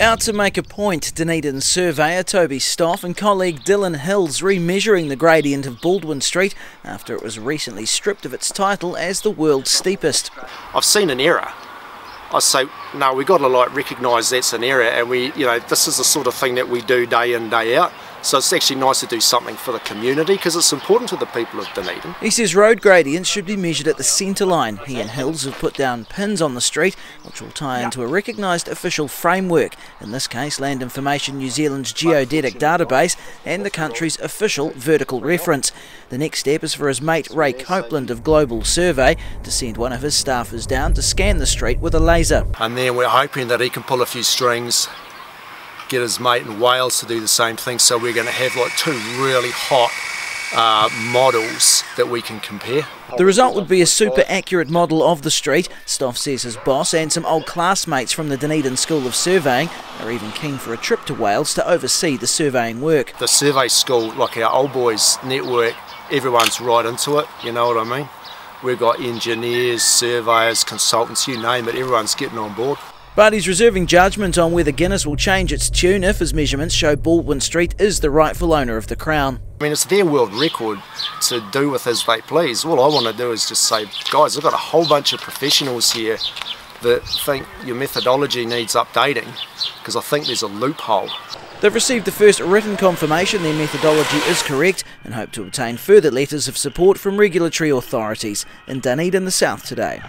Out to make a point, Dunedin surveyor Toby Stoff and colleague Dylan Hills remeasuring the gradient of Baldwin Street after it was recently stripped of its title as the world's steepest. I've seen an error. I say, no, we've got to like recognise that's an error and we, you know, this is the sort of thing that we do day in, day out. So it's actually nice to do something for the community because it's important to the people of Dunedin. He says road gradients should be measured at the centre line. He and Hills have put down pins on the street which will tie into a recognised official framework, in this case Land Information New Zealand's geodetic database and the country's official vertical reference. The next step is for his mate Ray Copeland of Global Survey to send one of his staffers down to scan the street with a laser. And then we're hoping that he can pull a few strings get his mate in Wales to do the same thing. So we're going to have like two really hot uh, models that we can compare. The result would be a super accurate model of the street. Stoff says his boss and some old classmates from the Dunedin School of Surveying are even keen for a trip to Wales to oversee the surveying work. The survey school, like our old boys network, everyone's right into it, you know what I mean? We've got engineers, surveyors, consultants, you name it, everyone's getting on board. But he's reserving judgment on whether Guinness will change its tune if his measurements show Baldwin Street is the rightful owner of the crown. I mean, it's their world record to do with as they please. All I want to do is just say, guys, I've got a whole bunch of professionals here that think your methodology needs updating because I think there's a loophole. They've received the first written confirmation their methodology is correct and hope to obtain further letters of support from regulatory authorities in Dunedin the South today.